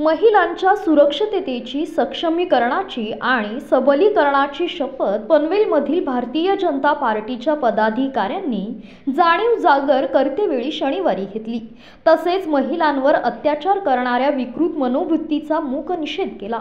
महिलांच्या सुरक्षिततेची सक्षमीकरणाची आणि सबलीकरणाची शपथ पनवेलमधील भारतीय जनता पार्टीच्या पदाधिकाऱ्यांनी जाणीव जागर करतेवेळी शनिवारी घेतली. तसेच महिलांवर अत्याचार करणाऱ्या विकृत मनोवृत्तीचा मूक निषेध केला.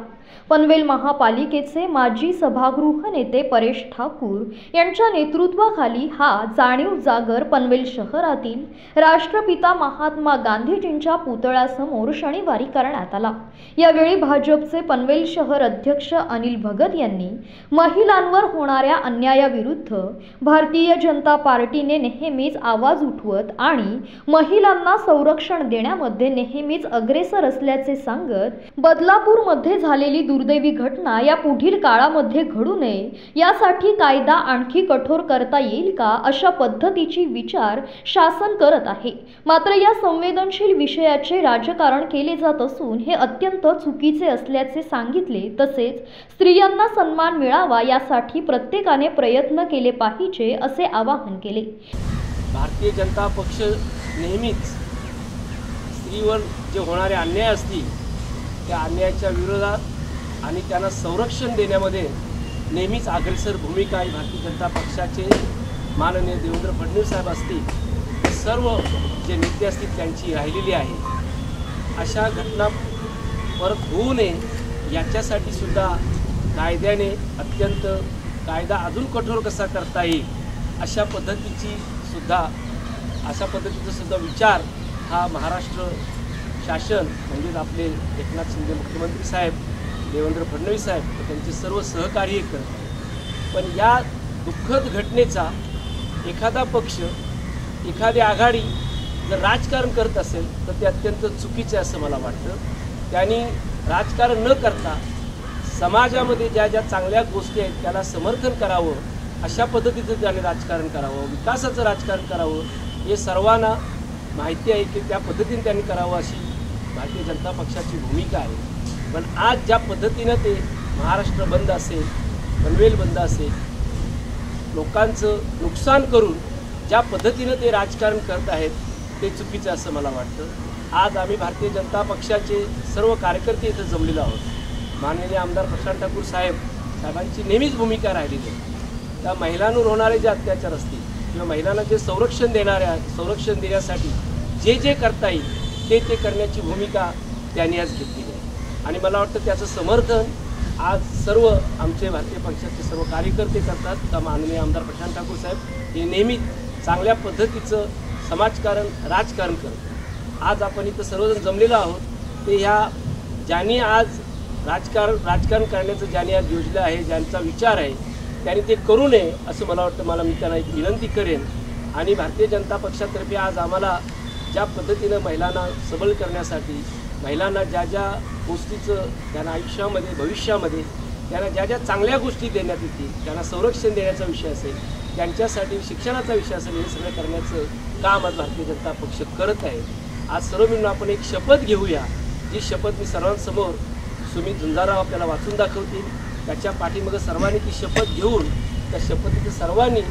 पनवेल महापालिकेचे माजी सभागृह नेते परेश ठाकूर यांच्या नेतृत्वाखाली हा जाणीव जागर पनवेल शहरातील राष्ट्रपिता महात्मा गांधीजींच्या पुतळ्यासमोर शनिवारी करण्यात आला. यावेळी भाजपचे पनवेल शहर अध्यक्ष अनिल भगत यांनी महिलांवर होणाऱ्या अन्यायाविरुद्ध भारतीय जनता पार्टीने नेहमीच आवाज उठवत आणि महिलांना संरक्षण देण्यामध्ये नेहमीच अग्रेसर असल्याचे सांगत बदलापूरमध्ये झालेली दुर्दैवी घटना या पुढील काळामध्ये घडू नये यासाठी कायदा आणखी कठोर करता येईल का अशा पद्धतीची विचार शासन करत आहे. मात्र या संवेदनशील विषयाचे राजकारण केले जात असून हे अत्यंत चुकीचे असल्याचे सांगितले तसेच स्त्रियांना सन्मान मिळावा यासाठी प्रत्येकाने प्रयत्न केले पाहिजे असे आवाहन केले. भारतीय जनता पक्ष नेहमीच स्त्रीवर जे होणारे अन्याय असतील त्या अन्यायाच्या विरोधात आणि त्यांना संरक्षण देण्यामध्ये नेहमीच अग्रेसर भूमिका ही भारतीय जनता पक्षाचे माननीय देवेंद्र फडणवीस साहेब असतील सर्व जे नेते असतील त्यांची राहिलेली आहे. अशा घटना परत होऊ नये याच्यासाठी सुद्धा कायद्याने अत्यंत कायदा अजून कठोर कसा करता येईल अशा पद्धतीची सुद्धा अशा पद्धतीचा सुद्धा विचार हा महाराष्ट्र शासन म्हणजेच आपले एकनाथ शिंदे मुख्यमंत्री साहेब देवेंद्र फडणवीस साहेब त्यांचे सर्व सहकार्य करत आहेत. पण या दुःखद घटनेचा एखादा पक्ष एखादी आघाडी जर राजकारण करत असेल तर ते अत्यंत चुकीचे असं मला वाटतं. त्यांनी राजकारण न करता समाजामध्ये ज्या ज्या चांगल्या गोष्टी आहेत त्याला समर्थन करावं अशा पद्धतीचं त्याने राजकारण करावं विकासाचं राजकारण करावं हे सर्वांना माहिती आहे की त्या पद्धतीने त्यांनी करावं अशी भारतीय जनता पक्षाची भूमिका आहे. पण आज ज्या पद्धतीनं ते महाराष्ट्र बंद असेल पनवेल बंद असेल लोकांचं नुकसान करून ज्या पद्धतीनं ते राजकारण करत आहेत ते चुकीचं असं मला वाटतं. आज आम्ही भारतीय जनता पक्षाचे सर्व कार्यकर्ते इथं जमलेलो आहोत. माननीय आमदार प्रशांत ठाकूर साहेब साहेबांची नेहमीच भूमिका राहिलेली आहे. त्या महिलांवर होणारे जे अत्याचार असतील किंवा महिलांना जे संरक्षण देणाऱ्या संरक्षण देण्यासाठी जे जे करता येईल ते ते करण्याची भूमिका त्यांनी आज घेतली आहे. आणि मला वाटतं त्याचं समर्थन आज सर्व आमचे भारतीय पक्षाचे सर्व कार्यकर्ते करतात. का माननीय आमदार प्रशांत ठाकूर साहेब हे नेहमी चांगल्या पद्धतीचं समाजकारण राजकारण करत आज आपण इथं सर्वजण जमलेलो आहोत. ते ह्या ज्यांनी आज राजकारण राजकारण करण्याचं ज्यांनी आज योजलं आहे ज्यांचा विचार आहे त्यांनी ते करू नये असं मला वाटतं. मला मी त्यांना एक विनंती करेन. आणि भारतीय जनता पक्षातर्फे आज आम्हाला ज्या पद्धतीनं महिलांना सबल करण्यासाठी महिलांना ज्या ज्या गोष्टीचं त्यांना आयुष्यामध्ये भविष्यामध्ये त्यांना ज्या ज्या चांगल्या गोष्टी देण्यात येतील त्यांना संरक्षण देण्याचा विषय असेल त्यांच्यासाठी शिक्षणाचा विषय असेल हे सगळं करण्याचं काम आज भारतीय जनता पक्ष करत आहे. आज सर्व मिळून आपण एक शपथ घेऊया जी शपथ मी सर्वांसमोर सुमित झुंजाराव आपल्याला वाचून दाखवतील. त्याच्या पाठीमागं सर्वांनी ती शपथ घेऊन त्या शपथीचं सर्वांनी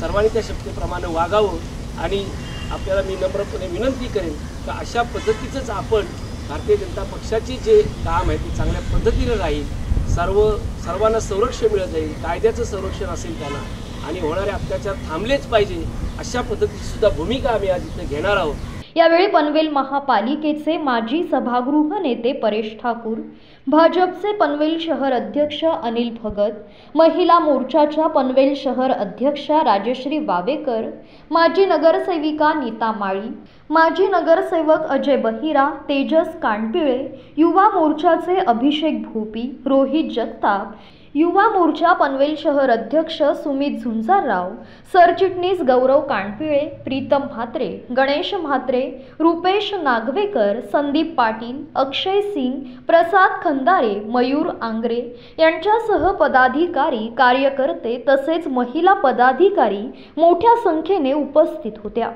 सर्वांनी त्या शपथेप्रमाणे वागावं आणि आपल्याला मी नम्रपणे विनंती करेन का अशा पद्धतीचंच आपण भारतीय जनता पक्षाची जे काम आहे ते चांगल्या पद्धतीनं राहील. सर्व सर्वांना संरक्षण मिळत जाईल कायद्याचं संरक्षण असेल त्यांना आणि होणारे अत्याचार थांबलेच पाहिजे अशा पद्धतीची सुद्धा भूमिका आम्ही आज इथं घेणार आहोत. यावेळी पनवेल महापालिकेचे माजी सभागृह नेते परेश ठाकूर भाजपचे पनवेल शहर अध्यक्ष अनिल भगत महिला मोर्चाच्या पनवेल शहर अध्यक्षा राजश्री वावेकर माजी नगरसेविका नीता माळी माजी नगरसेवक अजय बहिरा तेजस कांडपिळे युवा मोर्चाचे अभिषेक भोपी रोहित जगताप युवा मोर्चा पनवेल शहर अध्यक्ष सुमित झुंजारराव सरचिटणीस गौरव काणपिळे प्रीतम म्हात्रे गणेश म्हात्रे रुपेश नागवेकर संदीप पाटील अक्षय सिंग प्रसाद खंदारे मयूर आंग्रे यांच्यासह पदाधिकारी कार्यकर्ते तसेच महिला पदाधिकारी मोठ्या संख्येने उपस्थित होत्या.